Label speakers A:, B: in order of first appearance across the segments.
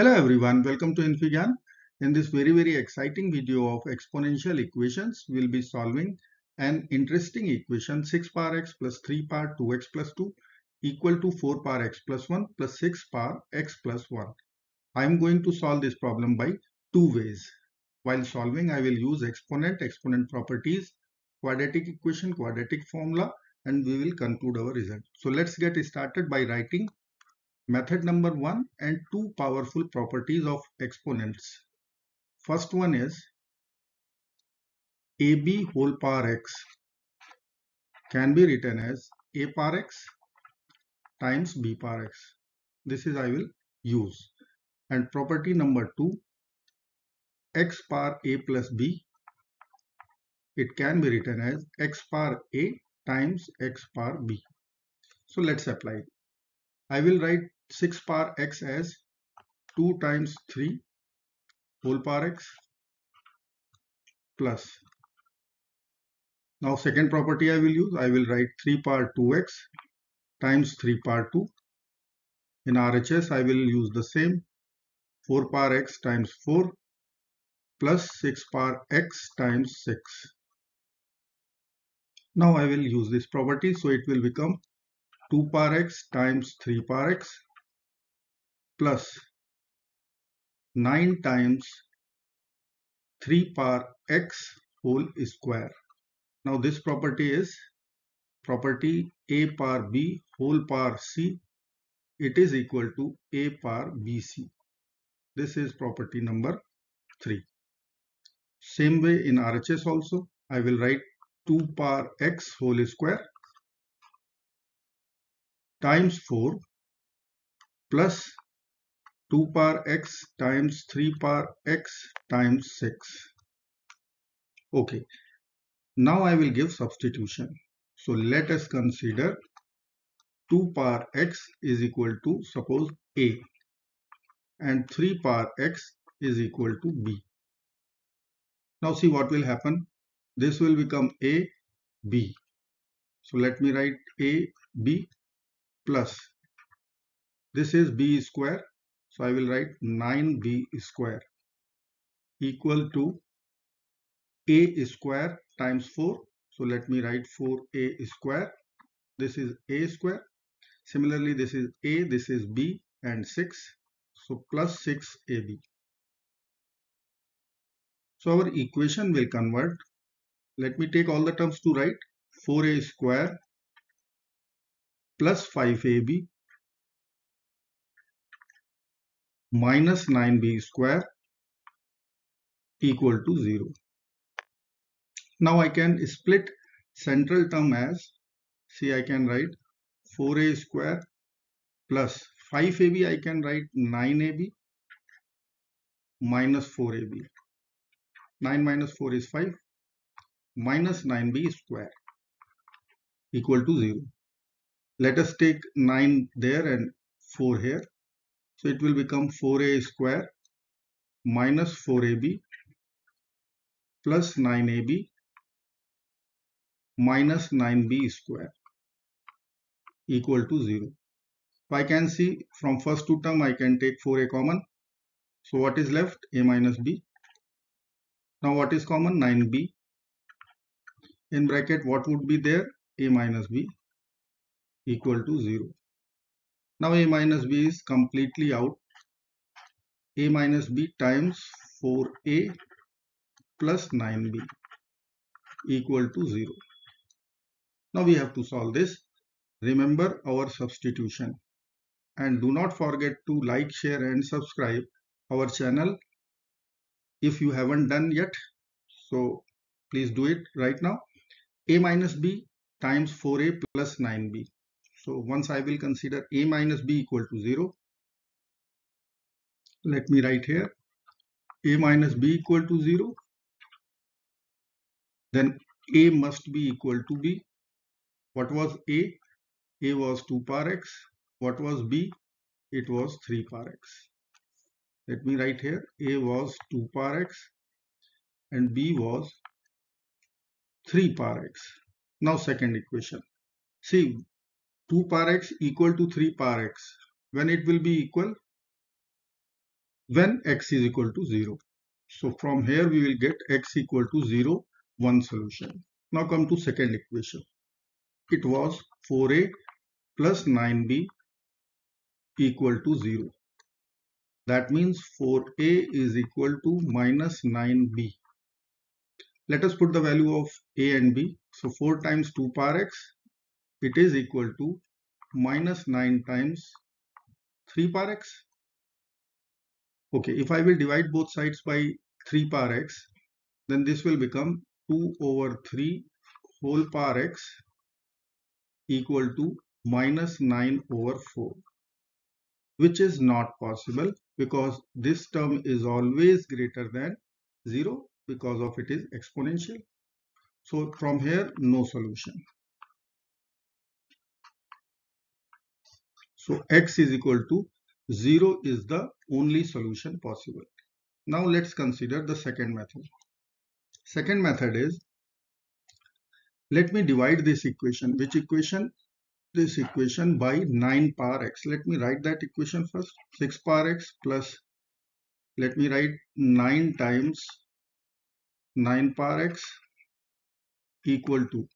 A: Hello everyone, welcome to infyGyan. In this very very exciting video of exponential equations, we'll be solving an interesting equation 6 power x plus 3 power 2x plus 2 equal to 4 power x plus 1 plus 6 power x plus 1. I am going to solve this problem by two ways. While solving, I will use exponent, exponent properties, quadratic equation, quadratic formula and we will conclude our result. So let's get started by writing Method number one and two powerful properties of exponents. First one is AB whole power x can be written as A power x times B power x. This is I will use. And property number two, x power A plus B, it can be written as x power A times x power B. So let's apply. I will write 6 power x as 2 times 3 whole power x plus. Now second property I will use I will write 3 power 2x times 3 power 2 in RHS I will use the same 4 power x times 4 plus 6 power x times 6 now I will use this property so it will become 2 power x times 3 power x plus 9 times 3 power x whole square. Now this property is property a power b whole power c. It is equal to a power bc. This is property number 3. Same way in RHS also I will write 2 power x whole square times 4 plus 2 power x times 3 power x times 6. Okay, now I will give substitution. So let us consider 2 power x is equal to suppose a and 3 power x is equal to b. Now see what will happen. This will become a b. So let me write a b plus this is b square so I will write 9b square equal to a square times 4. So let me write 4a square. This is a square. Similarly, this is a, this is b and 6. So plus 6ab. So our equation will convert. Let me take all the terms to write 4a square plus 5ab minus 9b square equal to 0. Now I can split central term as, see I can write 4a square plus 5ab I can write 9ab minus 4ab. 9 minus 4 is 5 minus 9b square equal to 0. Let us take 9 there and 4 here. So it will become 4a square minus 4ab plus 9ab minus 9b square equal to 0. So I can see from first two term I can take 4a common. So what is left? a minus b. Now what is common? 9b. In bracket what would be there? a minus b equal to 0. Now a minus b is completely out. a minus b times 4a plus 9b equal to 0. Now we have to solve this. Remember our substitution. And do not forget to like, share and subscribe our channel if you haven't done yet. So please do it right now. a minus b times 4a plus 9b so once I will consider a minus b equal to 0, let me write here a minus b equal to 0, then a must be equal to b. What was a? a was 2 power x. What was b? It was 3 power x. Let me write here a was 2 power x and b was 3 power x. Now second equation. See 2 power x equal to 3 power x. When it will be equal? when x is equal to 0. So from here we will get x equal to 0, one solution. Now come to second equation. It was 4a plus 9b equal to 0. That means 4a is equal to minus 9b. Let us put the value of a and b. So 4 times 2 power x, it is equal to minus 9 times 3 power x. Okay, if I will divide both sides by 3 power x, then this will become 2 over 3 whole power x equal to minus 9 over 4 which is not possible because this term is always greater than 0 because of it is exponential. So from here no solution. So x is equal to 0 is the only solution possible. Now let's consider the second method. Second method is let me divide this equation. Which equation? This equation by 9 power x. Let me write that equation first. 6 power x plus let me write 9 times 9 power x equal to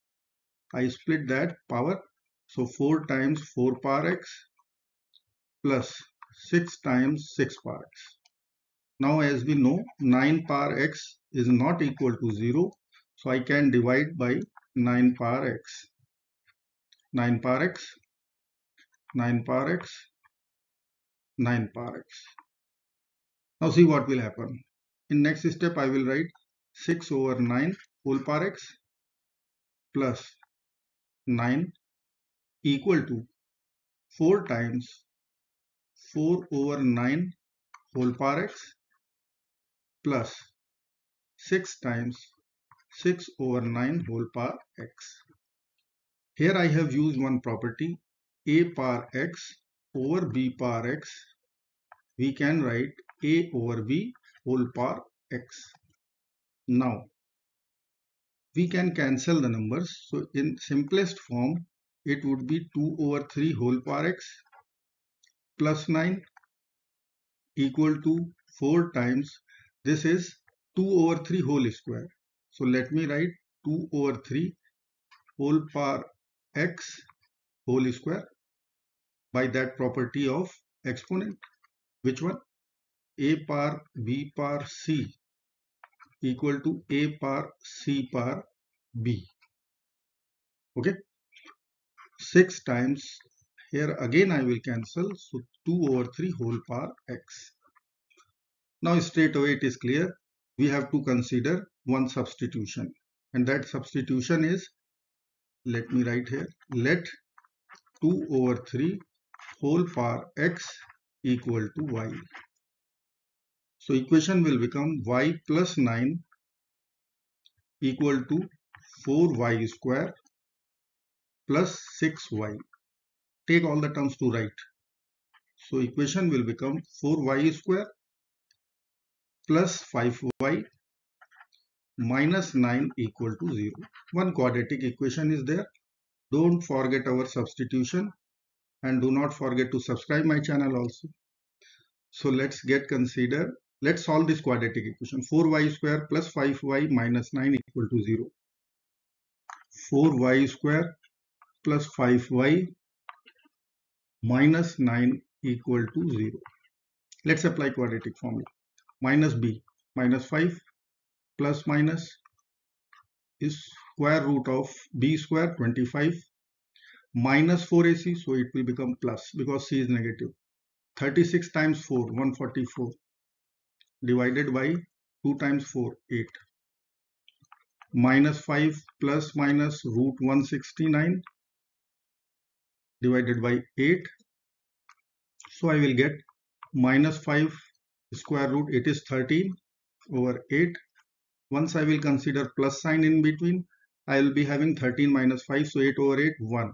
A: I split that power so 4 times 4 power x plus 6 times 6 power x. Now as we know 9 power x is not equal to 0 so I can divide by 9 power x. 9 power x 9 power x 9 power x. Now see what will happen. In next step I will write 6 over 9 whole power x plus 9 equal to 4 times 4 over 9 whole power x plus 6 times 6 over 9 whole power x. Here I have used one property a power x over b power x. We can write a over b whole power x. Now we can cancel the numbers. So in simplest form it would be 2 over 3 whole power x plus 9 equal to 4 times this is 2 over 3 whole square so let me write 2 over 3 whole power x whole square by that property of exponent. Which one? a power b power c equal to a power c power b. Okay. 6 times here again I will cancel. So 2 over 3 whole power x. Now straight away it is clear. We have to consider one substitution and that substitution is let me write here let 2 over 3 whole power x equal to y so equation will become y plus 9 equal to 4y square plus 6y take all the terms to right so equation will become 4y square plus 5y minus 9 equal to 0. One quadratic equation is there. Don't forget our substitution and do not forget to subscribe my channel also. So let's get consider. Let's solve this quadratic equation. 4y square plus 5y minus 9 equal to 0. 4y square plus 5y minus 9 equal to 0. Let's apply quadratic formula. Minus b minus 5 plus minus is square root of b square 25 minus 4ac so it will become plus because c is negative 36 times 4 144 divided by 2 times 4 8 minus 5 plus minus root 169 divided by 8 so I will get minus 5 square root it is 13 over 8 once I will consider plus sign in between, I will be having 13 minus 5, so 8 over 8, 1.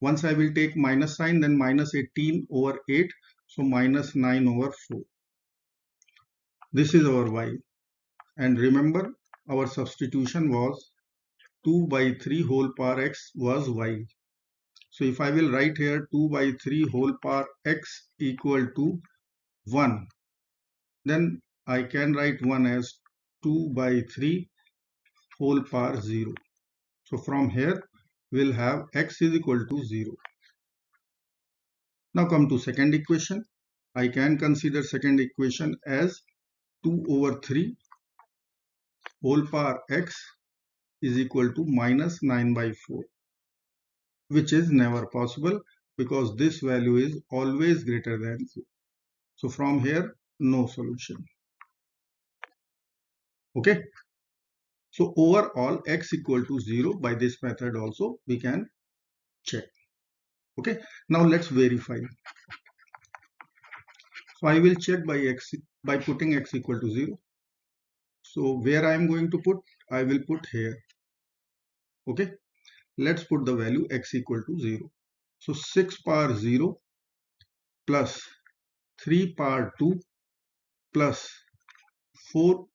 A: Once I will take minus sign, then minus 18 over 8, so minus 9 over 4. This is our y. And remember, our substitution was 2 by 3 whole power x was y. So if I will write here 2 by 3 whole power x equal to 1 then I can write 1 as 2 by 3 whole power 0. So from here we'll have x is equal to 0. Now come to second equation. I can consider second equation as 2 over 3 whole power x is equal to minus 9 by 4 which is never possible because this value is always greater than 0. So from here no solution. Okay. So overall x equal to 0 by this method also we can check. Okay. Now let's verify. So I will check by x by putting x equal to 0. So where I am going to put I will put here. Okay. Let's put the value x equal to 0. So 6 power 0 plus 3 power 2 plus 4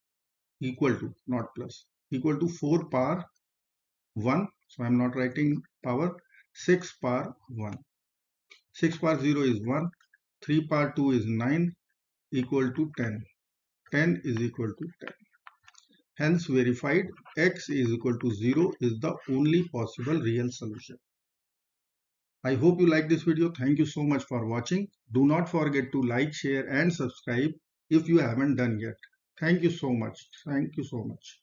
A: equal to not plus equal to 4 power 1 so I am not writing power. 6 power 1 6 power 0 is 1 3 power 2 is 9 equal to 10 10 is equal to 10 hence verified x is equal to 0 is the only possible real solution I hope you like this video. Thank you so much for watching. Do not forget to like, share and subscribe if you haven't done yet. Thank you so much. Thank you so much.